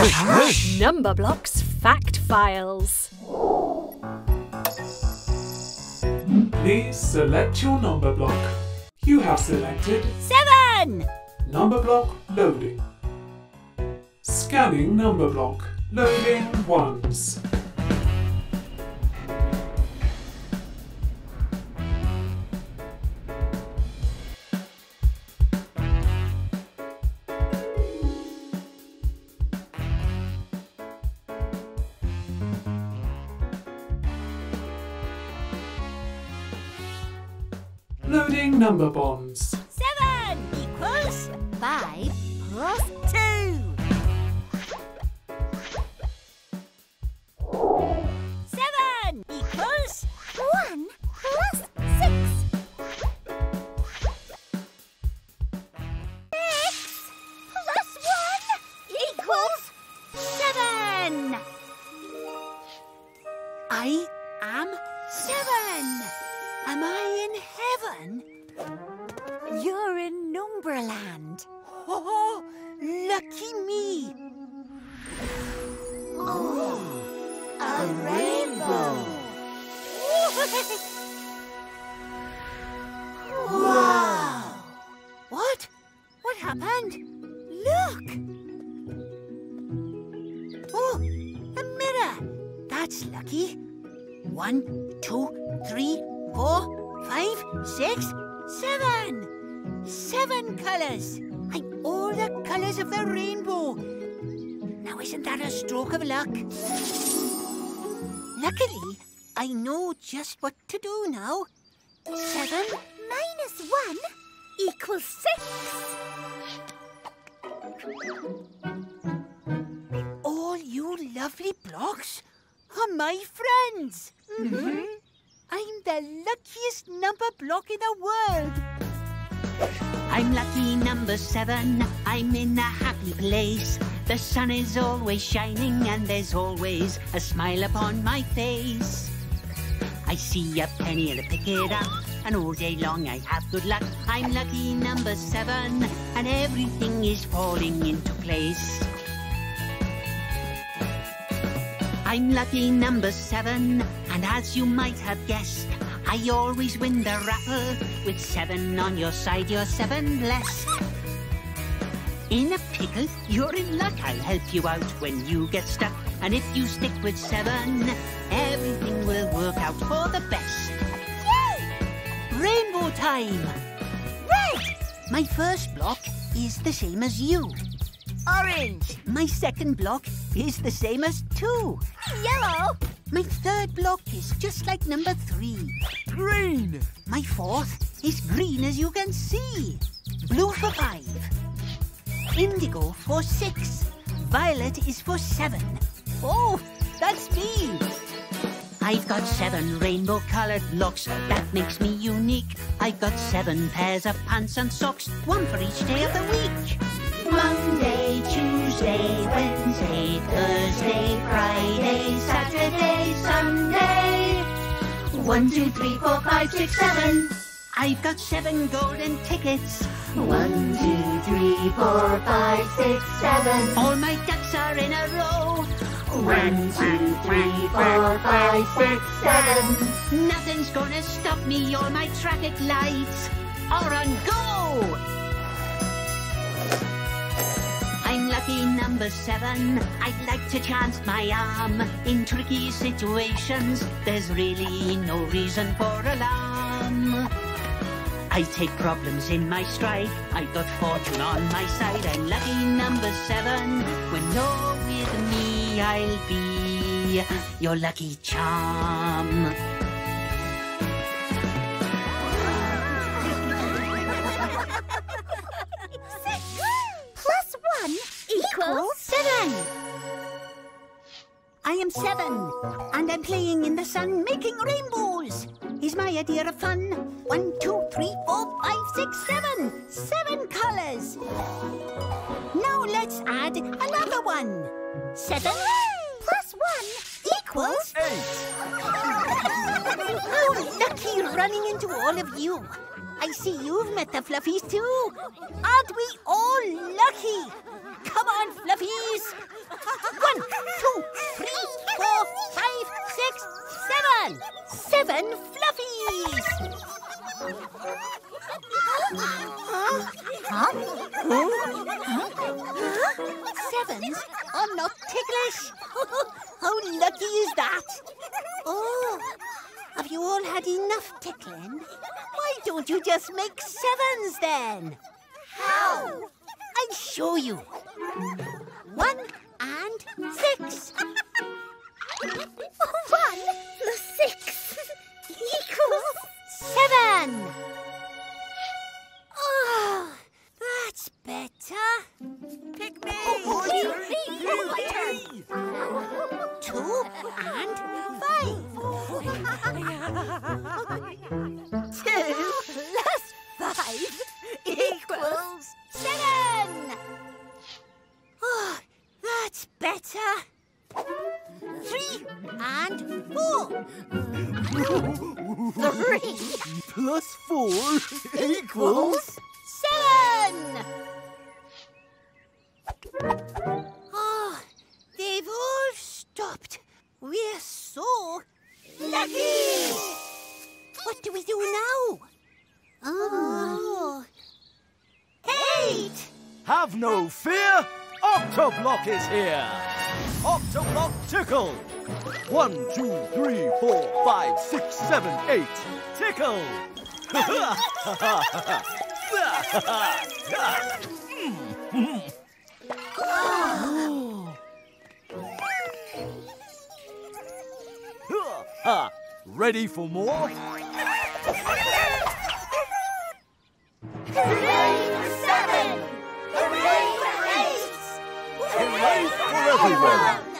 Numberblocks Fact Files. Please select your number block. You have selected Seven! number block loading. Scanning number block. Loading once. Number bonds. Seven equals five plus two. Seven equals one plus six. Six plus one equals seven. I am seven. Am I in heaven? You're in Numberland. Oh, lucky me. Oh, a rainbow. wow. What? What happened? Look. Oh, a mirror. That's lucky. One, two, three, four, five, six, seven. Seven colours. And all the colours of the rainbow. Now, isn't that a stroke of luck? Luckily, I know just what to do now. Seven minus one equals six. All you lovely blocks are my friends. Mm-hmm. I'm the luckiest number block in the world. I'm lucky number seven. I'm in a happy place. The sun is always shining and there's always a smile upon my face. I see a penny and I pick it up, and all day long I have good luck. I'm lucky number seven, and everything is falling into place. I'm lucky number seven, and as you might have guessed, I always win the raffle. With seven on your side, you're seven blessed. In a pickle, you're in luck. I'll help you out when you get stuck. And if you stick with seven, everything will work out for the best. Rainbow time! Red, My first block is the same as you. orange, My second block is the same as two. yellow, My third block is just like number three. green, My fourth is green as you can see. Blue for five. Indigo for six. Violet is for seven. Oh, that's me. I've got seven rainbow colored locks. That makes me unique. I've got seven pairs of pants and socks. One for each day of the week. Monday, Tuesday, Wednesday, Thursday, Friday, Saturday, Sunday. One, two, three, four, five, six, seven. I've got seven golden tickets. One, two, three, four, five, six, seven. All my ducks are in a row. One, two, three, four, five, six, seven. Nothing's gonna stop me. All my traffic lights are on go. Number seven. I'd like to chance my arm in tricky situations. There's really no reason for alarm. I take problems in my stride. I've got fortune on my side. I'm lucky number seven. When you're with me, I'll be your lucky charm. I am seven, and I'm playing in the sun, making rainbows. Is my idea of fun? One, two, three, four, five, six, seven. Seven colors. Now let's add another one. Seven Plus one equals How oh, lucky running into all of you. I see you've met the Fluffies too. Aren't we all lucky? Come on, Fluffies. One, don't you just make sevens then? How? I'll show you. One and six. One plus six equals Seven. Oh, that's better. Pick me. Two Three Plus four equals seven. Oh, they've all stopped. We're so lucky. What do we do now? Oh, eight. Have no fear! Octoblock is here! Octoblock Tickle! One, two, three, four, five, six, seven, eight. Tickle! Ready for more? Hooray for everyone!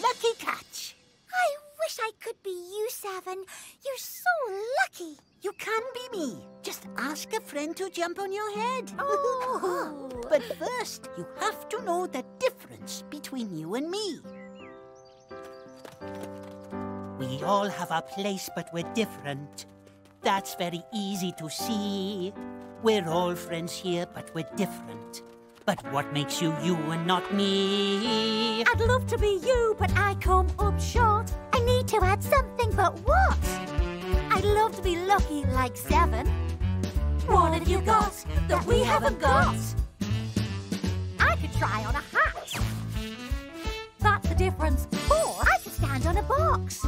Lucky catch. I wish I could be you, Seven. You're so lucky. You can be me. Just ask a friend to jump on your head. Oh. but first, you have to know the difference between you and me. We all have our place, but we're different. That's very easy to see. We're all friends here, but we're different. But what makes you you and not me? I'd love to be you, but I come up short. I need to add something, but what? I'd love to be lucky like Seven. What have you got that we haven't got? I could try on a hat. That's the difference. Or I could stand on a box.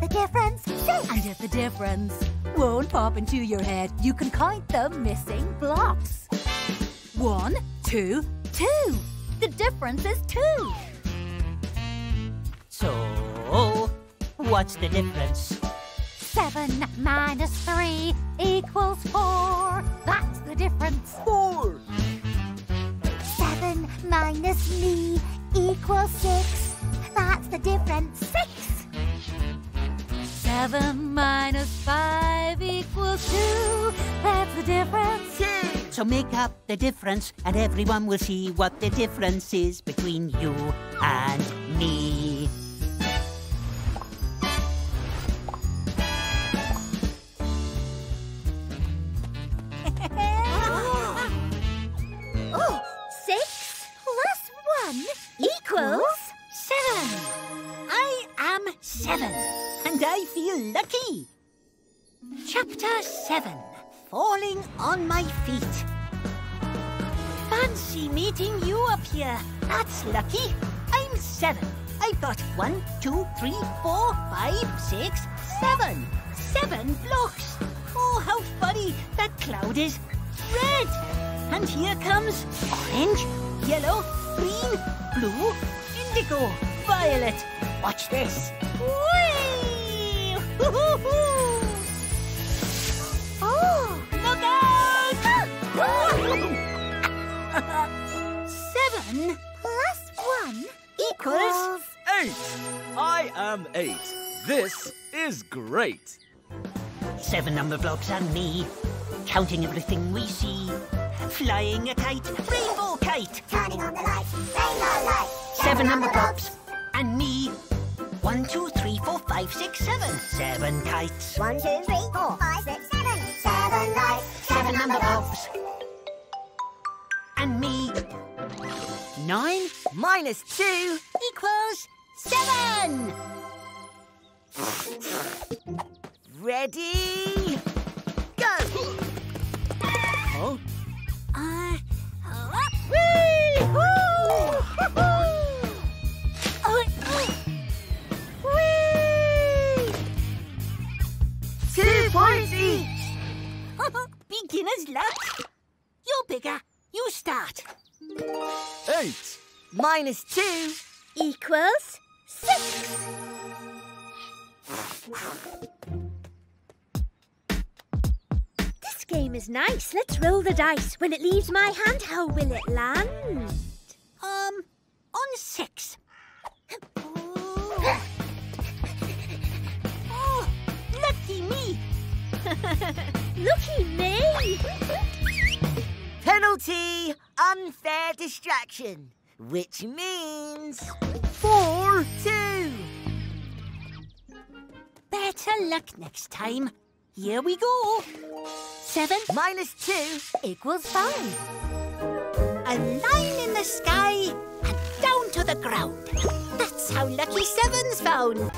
That's the difference. Six. And if the difference won't pop into your head, you can count the missing blocks. One, two, two. The difference is two. So, what's the difference? Seven minus three equals four. That's the difference. Four! Seven minus me equals six. That's the difference. Six. Seven minus five equals two. That's the difference. Hmm. So make up the difference, and everyone will see what the difference is between you and seven. Falling on my feet. Fancy meeting you up here. That's lucky. I'm seven. I've got one, two, three, four, five, six, seven. Seven blocks. Oh, how funny. That cloud is red. And here comes orange, yellow, green, blue, indigo, violet. Watch this. Whee! Hoo-hoo-hoo! Oh, Seven plus one equals Eight! I am eight. This is great. seven number blocks and me. Counting everything we see. Flying a kite, rainbow kite. turning on the light, rainbow light. Seven number blocks and me. One, two, three, four, five, six, seven. Seven kites. One, two, three, four, five, six, seven. Seven lights, seven the number box. Nine minus two. Equals seven. Ready? Go! Oh, Uh, up. Whee! Woo! Oh, Whee! two points each. Beginner's luck. You're bigger. You start. Eight. Minus two. Equals six. This game is nice. Let's roll the dice. When it leaves my hand, how will it land? Um, on six. Oh, lucky me. Looky me! Penalty. Unfair distraction. Which means Four. two. Better luck next time. Here we go. Seven Minus two. equals five. A line in the sky and down to the ground. That's how Lucky Seven's found.